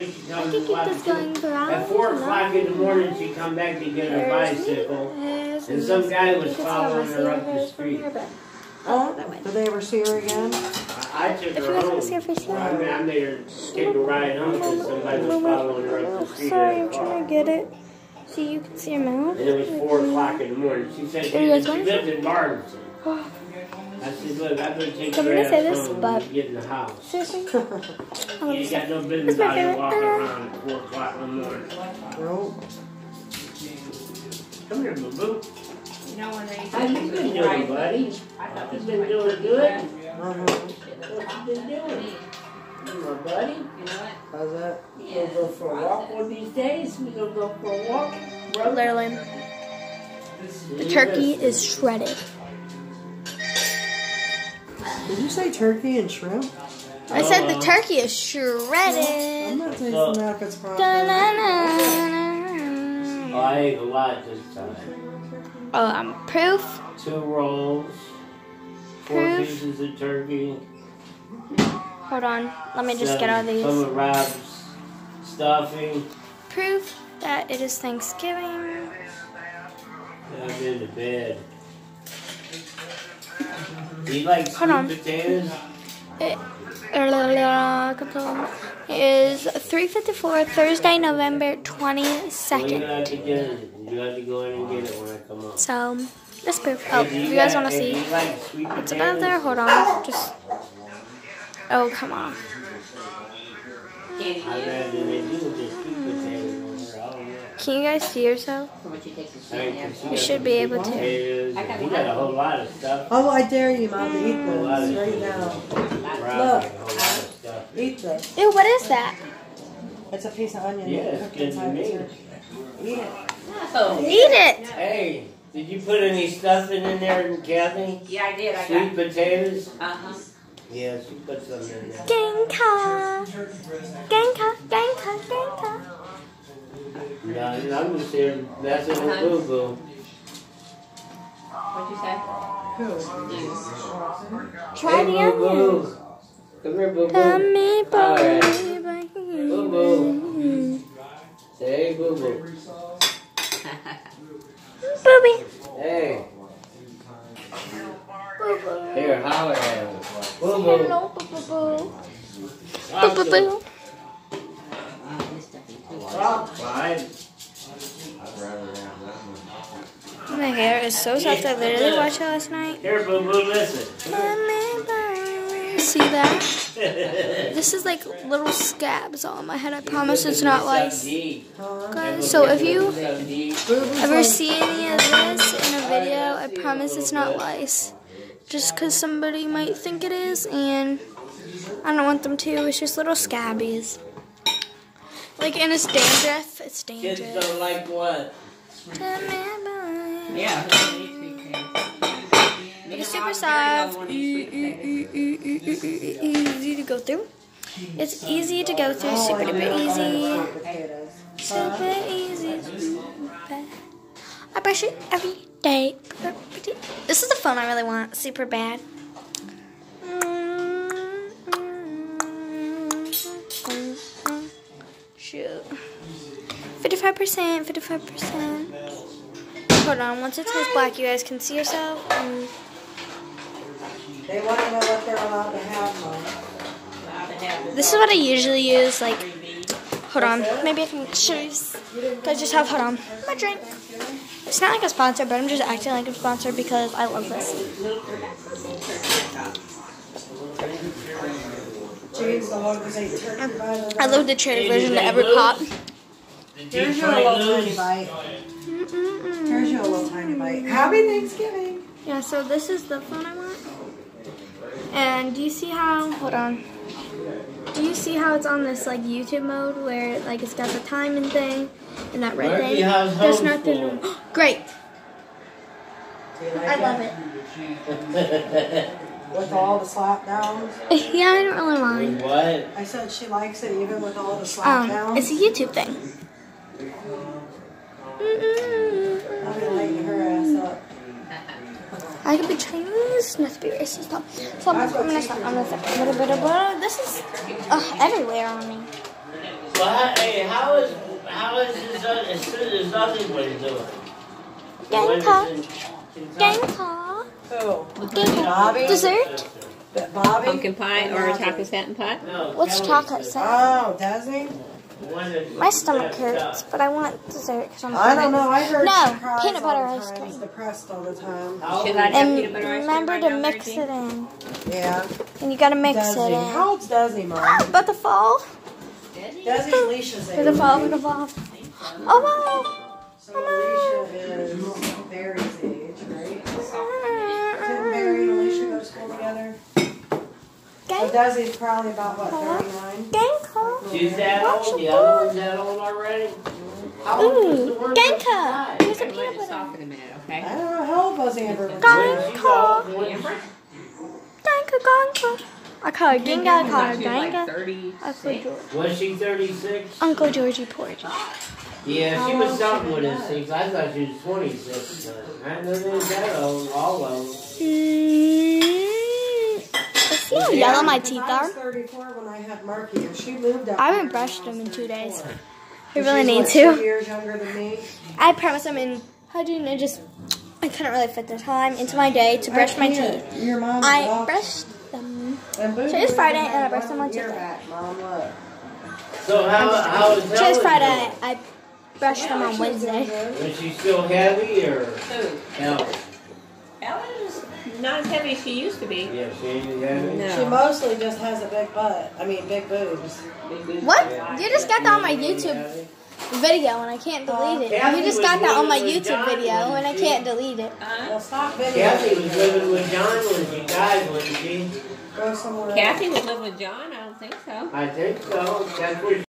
She I comes could keep this going for hours. At four o'clock in the morning, she come back to get her bicycle. and some guy was You can see following her up the street. Oh, oh did they ever see her again? I took If her you guys wanna home. see her face, I mean, I made her take a ride home because somebody was following her up Oh, the street sorry, I'm trying to get it. So you can see her mouth. And it was four o'clock in the morning. She said she, Are you guys she lived in Barberton. Oh, I said, look, I better take I'm your gonna say this, but- get in the house. seriously? I love You this got no business my out here favorite. walking Uh, around at four o'clock in the morning. Nope. Come here, boo boo. You know when they How you been doing, buddy? I thought You been doing good? Uh-huh. What you been doing? You my buddy? You know what? How's that? We gonna go for a walk one of these days? We gonna go for a walk, brother? Literally, the turkey is shredded. Did you say turkey and shrimp? I said the Uh, turkey is shredded. I'm shredded. not tasting So- that if it's proper. I ate a lot this time. Oh, um, proof. Two rolls, four Proof. pieces of turkey. Hold on, let me just get all Some these. of Rob's stuffing. Proof that it is Thanksgiving. I've been to bed. Hold on. potatoes? Eh, it is 3:54 Thursday, November 22nd. you have to get it. You have to go in and get it when I come up. So, this proof. Oh, if you guys want to see what's above there, hold on. Just. Oh, come on. Can you guys see yourself? You take the I shit mean, 'cause he You got should be able to. potatoes, and got a whole lot of stuff. Oh, I dare you, Mom, to eat A this right now. Rob got a whole lot of stuff. Eat this. Ew, what is that? It's a piece of onion Yeah, that it's good to me. Eat it. No. Eat it! Hey, did you put any stuffing in there, Kathy? Yeah, I did. I Sweet potatoes? Uh huh. Yeah, she put some in there. Gangka! Gangka! Gangka! Gangka! No, I'm just here messing with Boo Boo. What'd you say? Who? You. Try hey, the Boo onion. Boo. Come here, Boo Come Boo. me, Alright. Boo Boo. Say Boo Boo. Booby. Hey, Boo boo. here, holler at him. Boo Boo. Hello, boo boo boo. Boo boo boo. This My hair is so soft. I literally watched it last night. Here, Boo Boo, listen. See that? This is like little scabs all on my head. I promise it's not lice. Guys, so if you ever see any of this in a video, I promise it's not lice. Just because somebody might think it is, and I don't want them to. It's just little scabbies. Like, and it's dandruff. It's Kids don't like what? Yeah. It's super soft, easy to go through. It's easy to go through, super duper easy. Super easy. super- I brush it every day. This is the phone I really want. Super bad. Shoot. 55%, 55%. Hold on, once it turns black, you guys can see yourself. Um, They want to know what they're allowed to have, Mom. this is what I usually use. Like, hold on, maybe I can show you. I just have, hold on, my drink. It's not like a sponsor, but I'm just acting like a sponsor because I love this. James, the one who's ate turkey by the I love the cherry version of every pop. Here's your little tiny bite. Here's tiny bite. Happy Thanksgiving. Yeah, so this is the phone I want. And do you see how, hold on. Do you see how it's on this like YouTube mode where like it's got the time and thing and that red Murphy, thing? There's nothing. Great. Do you like I love it. With all the slap downs. yeah, I don't really mind. what? I said she likes it even with all the slap Um, downs. it's a YouTube thing. I'll I could be Chinese, not to be racist. No. So I'm, I'm gonna stop. I'm gonna stop. Blah, blah, blah, blah. This is uh, everywhere on me. But hey, how is how is his other his, his other one doing? Gang Gang call. Who? Bobby? Dessert? That Bobby? Pumpkin pie or chocolate satin pie? No, What's Kelly chocolate said? Oh, does he? One that- My stomach hurts, but I want dessert because I'm I don't know. I heard No, peanut butter all the ice cream. Depressed all the time. How I And peanut butter ice cream remember to mix it in. Yeah. And you gotta mix Does it he? in. How old's Desi, Mom? Ah, about the fall. Desi's Alicia's age. Gonna fall, gonna fall. Oh So Alicia is Barry's age, right? Didn't Barry and Alicia go to school together? no! So Gang, Desi's probably about, what, 39? gang call. She's that old. The other one's that old already. How old was the Ooh, one Genka. that died? Here's a I'm going peanut to butter. soften a minute, I don't know. How old was Amber? Gang When she call. got- when- Ganga, ganga. I call her Ginga, I call her She was like Ganga. 36. Uncle George. Was she 36? Uncle Georgie Porgy. Yeah, she was oh, something with his six. I thought she was 26. But I didn't know they was that old, all of them. Mm. See how yellow my teeth I are? was 34 when I had Markie, and she moved up. I haven't brushed them in two days. I really need what, Two to. years younger than me. I promise I'm in. How do you know? Just I couldn't really fit the time into my day to brush my teeth. Your mom. I brushed them. And Boo Today's Friday, and I brushed them one on ear Tuesday. back, Mom, look. So how, how is Today's Ellen Friday. doing? I brushed them on She was doing Wednesday. good. Was she still heavy or Who? Ellen? Ellen is not as heavy as she used to be. Yeah, she ain't heavy. No. She mostly just has a big butt. I mean, big boobs. What? Yeah. You just got that on my YouTube heavy. video and I can't uh, delete it. Kathy You just got that on my YouTube video and I can't delete it. Huh? Well, stop videoing. Kathy was living with John when she died, wasn't she? Go somewhere else. Kathy would live with John? I don't think so. I think so. That's where